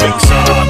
Make some.